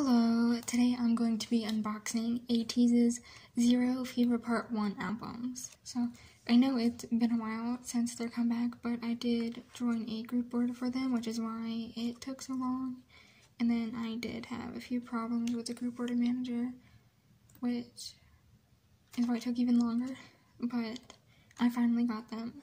Hello, today I'm going to be unboxing ATEEZ's Zero Fever Part 1 albums. So, I know it's been a while since their comeback, but I did join a group order for them, which is why it took so long. And then I did have a few problems with the group order manager, which is why it took even longer. But I finally got them.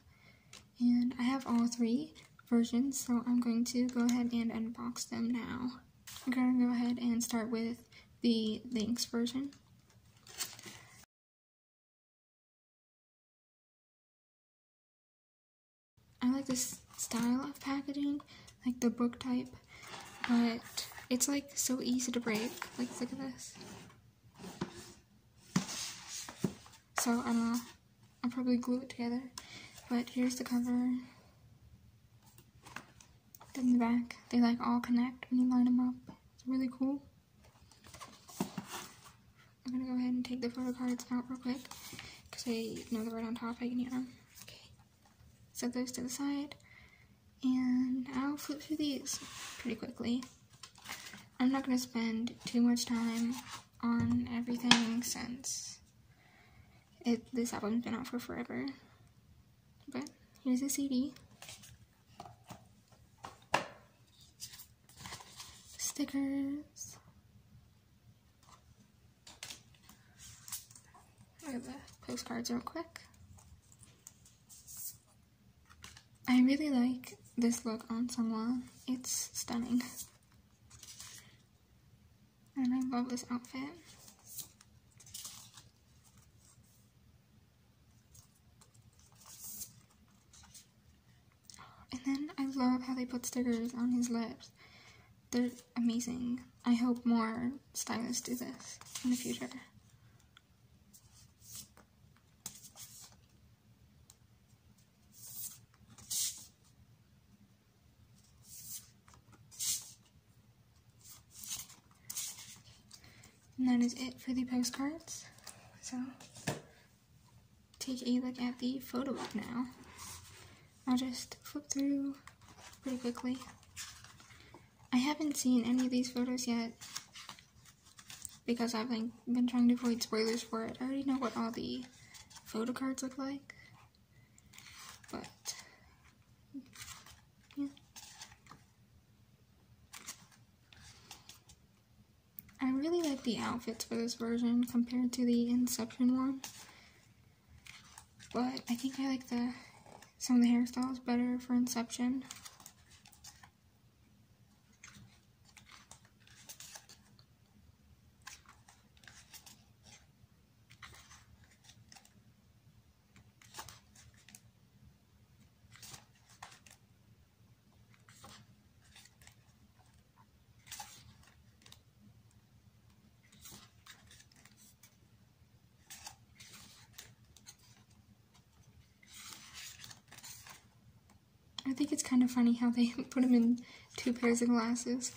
And I have all three versions, so I'm going to go ahead and unbox them now. I'm going to go ahead and start with the links version. I like this style of packaging, like the book type, but it's like so easy to break. Like, look at this. So, I don't know. I'll probably glue it together. But here's the cover. In the back, they like all connect when you line them up. It's really cool. I'm gonna go ahead and take the photo cards out real quick because I know they're right on top. I can hear them. Okay, set those to the side, and I'll flip through these pretty quickly. I'm not gonna spend too much time on everything since it this album's been out for forever. But here's a CD. Stickers. Look at the postcards real quick. I really like this look on someone. It's stunning. And I love this outfit. And then I love how they put stickers on his lips. They're amazing. I hope more stylists do this in the future. And that is it for the postcards. So, take a look at the photo book now. I'll just flip through pretty quickly. I haven't seen any of these photos yet because I've like, been trying to avoid spoilers for it. I already know what all the photo cards look like, but yeah. I really like the outfits for this version compared to the Inception one, but I think I like the some of the hairstyles better for Inception. I think it's kind of funny how they put him in two pairs of glasses.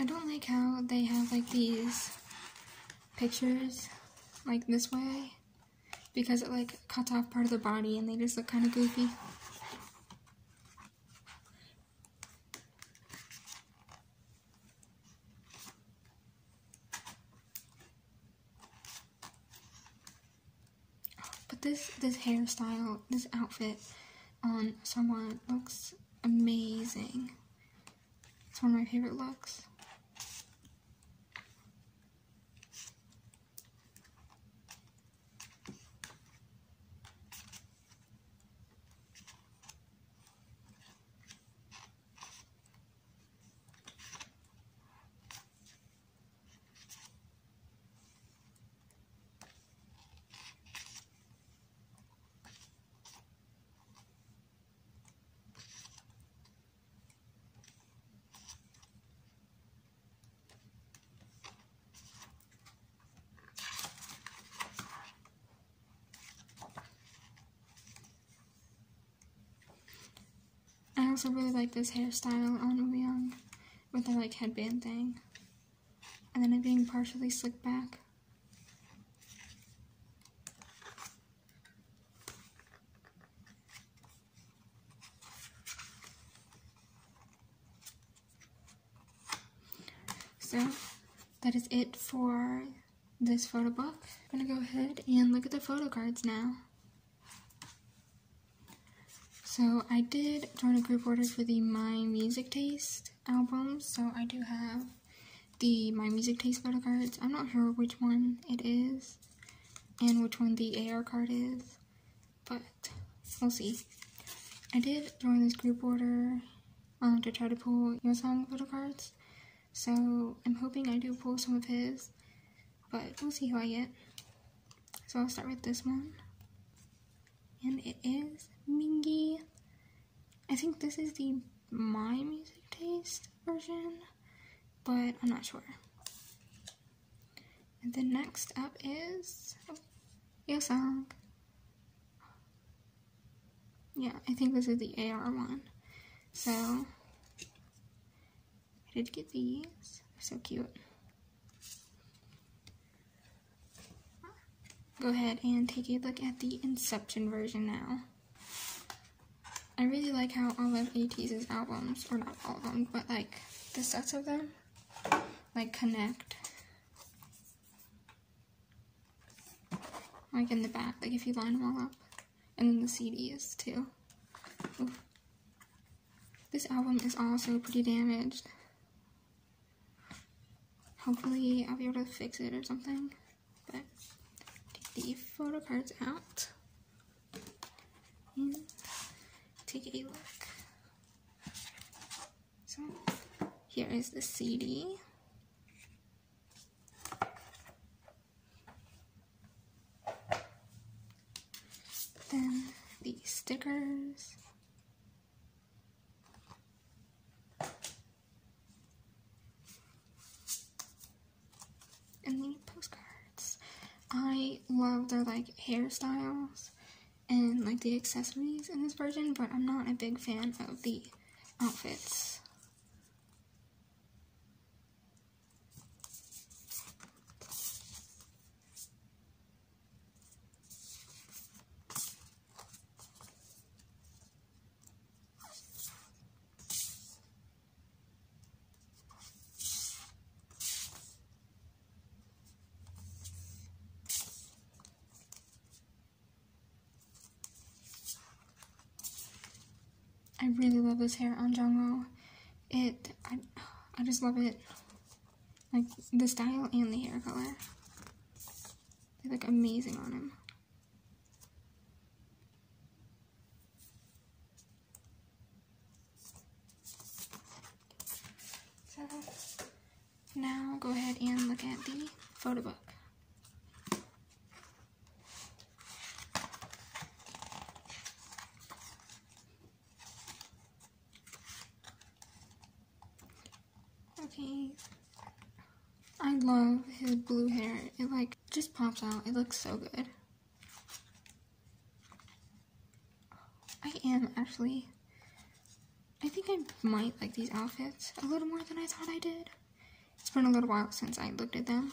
I don't like how they have like these pictures like this way because it like cuts off part of the body and they just look kind of goofy. But this this hairstyle, this outfit on someone looks amazing. It's one of my favorite looks. Also really like this hairstyle on Wooyoung um, with the like headband thing. And then it being partially slicked back. So that is it for this photo book. I'm gonna go ahead and look at the photo cards now. So I did join a group order for the My Music Taste album. So I do have the My Music Taste photo cards. I'm not sure which one it is and which one the AR card is, but we'll see. I did join this group order um, to try to pull Yeosang photo cards. So I'm hoping I do pull some of his, but we'll see who I get. So I'll start with this one. And it is Mingi. I think this is the My Music Taste version, but I'm not sure. And then next up is Yeosang. Yeah, I think this is the AR one. So I did get these. They're so cute. Go ahead and take a look at the Inception version now. I really like how all of ATEEZ's albums, or not all of them, but like the sets of them, like connect. Like in the back, like if you line them all up. And then the CDs too. Oof. This album is also pretty damaged. Hopefully I'll be able to fix it or something. But take the photo cards out. And take a look. So here is the CD. Then the stickers. and the postcards. I love their like hairstyles and like the accessories in this version, but I'm not a big fan of the outfits. I really love this hair on Jongwoo. It, I, I just love it. Like the style and the hair color. They look amazing on him. So now go ahead and look at the photo book. I love his blue hair. It like just pops out. It looks so good. I am actually. I think I might like these outfits a little more than I thought I did. It's been a little while since I looked at them.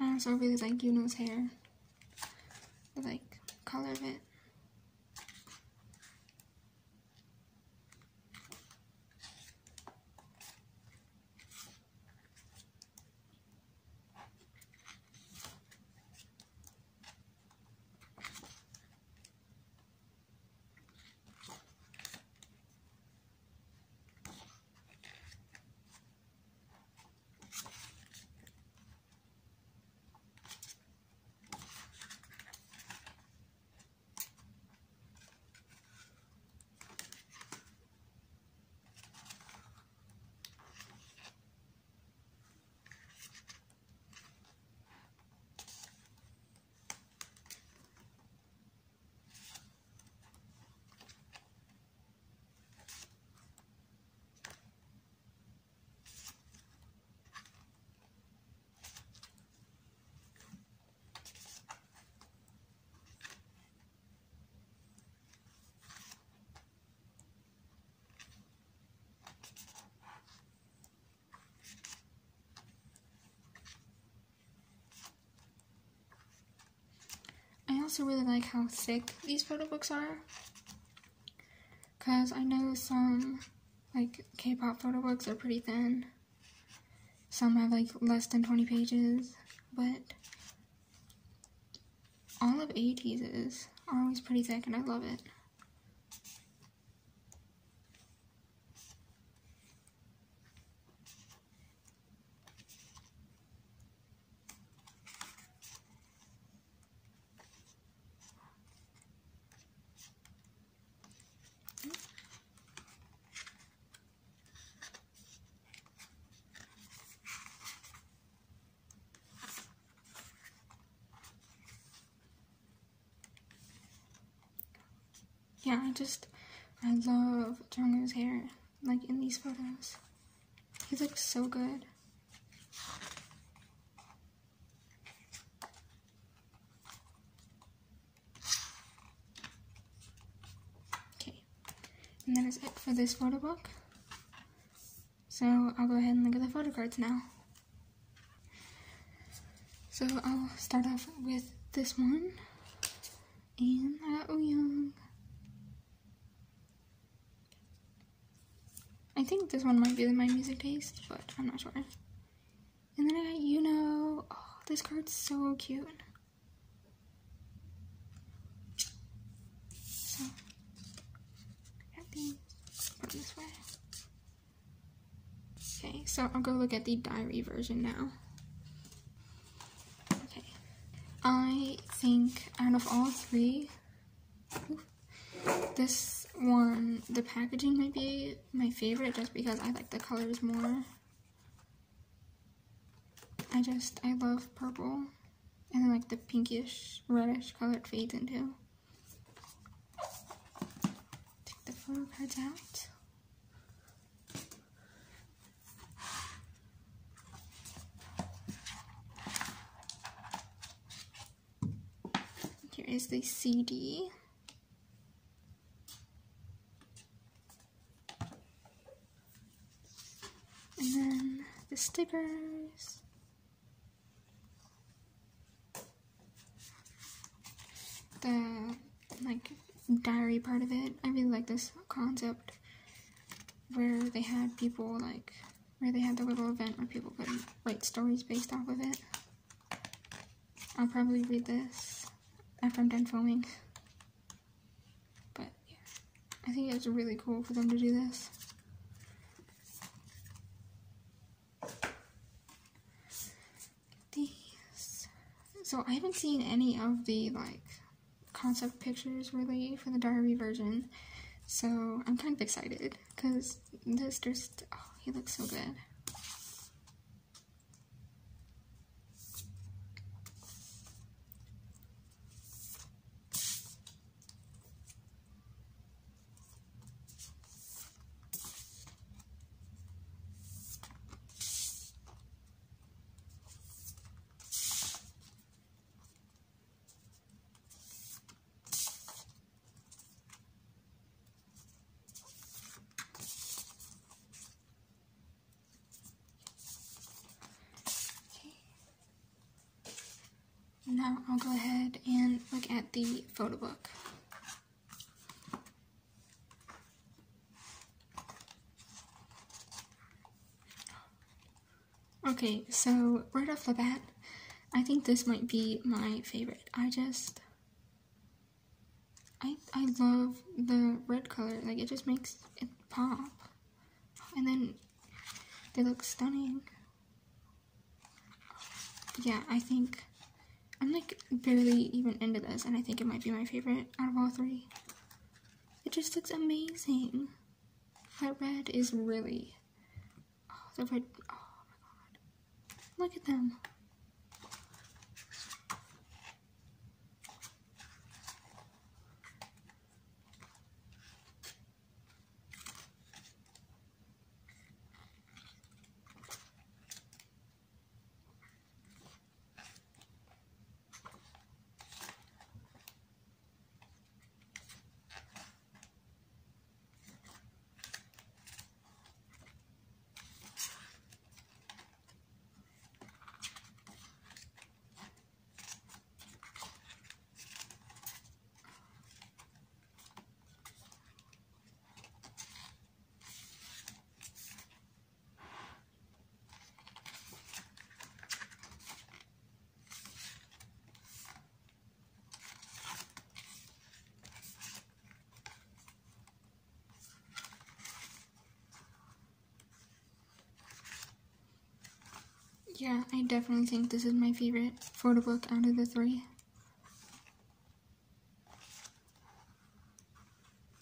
I also really like Yunho's hair. The like color of it. Also really like how thick these photo books are. Because I know some, like, K-pop photo books are pretty thin. Some have, like, less than 20 pages. But all of ATEEZ's are always pretty thick, and I love it. Yeah, I just, I love Jungwoo's hair, like in these photos. He looks so good. Okay, and that is it for this photo book. So I'll go ahead and look at the photo cards now. So I'll start off with this one. And uh, oh, I got Young. I think this one might be my music taste, but I'm not sure. And then I got Yunho. Oh, this card's so cute. So. Put this way. Okay, so I'll go look at the diary version now. Okay, I think out of all three, this one, the packaging might be my favorite just because I like the colors more. I just, I love purple. And then like the pinkish, reddish color it fades into. Take the photo cards out. Here is the CD. And then the stickers. The like diary part of it. I really like this concept where they had people like where they had the little event where people could write stories based off of it. I'll probably read this after I'm done filming. But yeah, I think it's really cool for them to do this. These. So I haven't seen any of the like concept pictures really for the diary version. So I'm kind of excited because this just, oh, he looks so good. Now I'll go ahead and look at the photo book. Okay, so right off the bat, I think this might be my favorite. I just, I, I love the red color. Like, it just makes it pop. And then they look stunning. Yeah, I think I'm like barely even into this, and I think it might be my favorite out of all three. It just looks amazing. That red is really. Oh, the red. Oh my god. Look at them. Yeah, I definitely think this is my favorite photo book out of the three.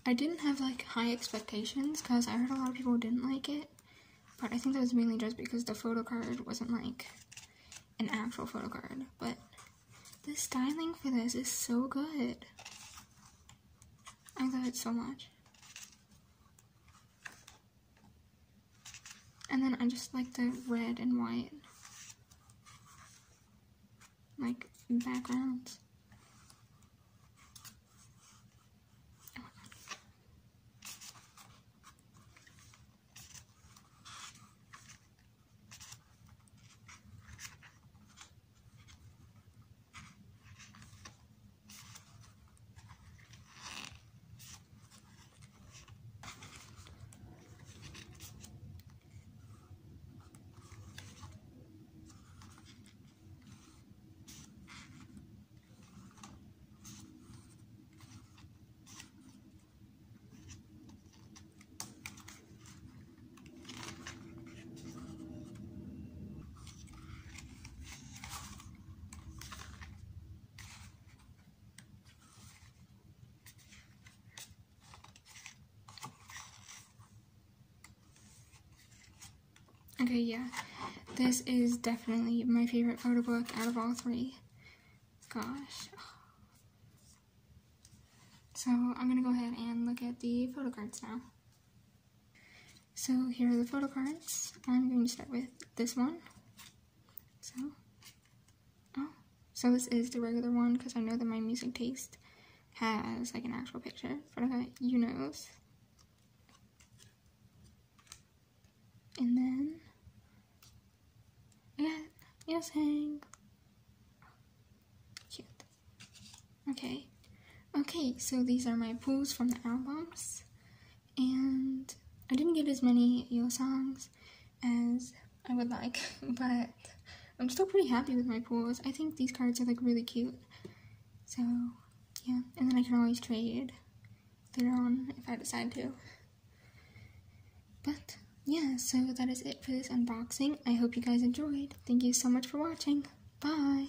I didn't have like high expectations because I heard a lot of people didn't like it, but I think that was mainly just because the photo card wasn't like an actual photo card. But the styling for this is so good. I love it so much. And then I just like the red and white like backgrounds. Okay, yeah. This is definitely my favorite photo book out of all three. Gosh. So I'm gonna go ahead and look at the photo cards now. So here are the photo cards. I'm going to start with this one. So, oh, so this is the regular one because I know that my music taste has like an actual picture, but I got Yunho's. And then Hank. Cute. Okay. Okay, so these are my pulls from the albums. And I didn't get as many Yeosangs as I would like, but I'm still pretty happy with my pulls. I think these cards are like really cute. So, yeah. And then I can always trade later on if I decide to. But yeah, so that is it for this unboxing. I hope you guys enjoyed. Thank you so much for watching. Bye!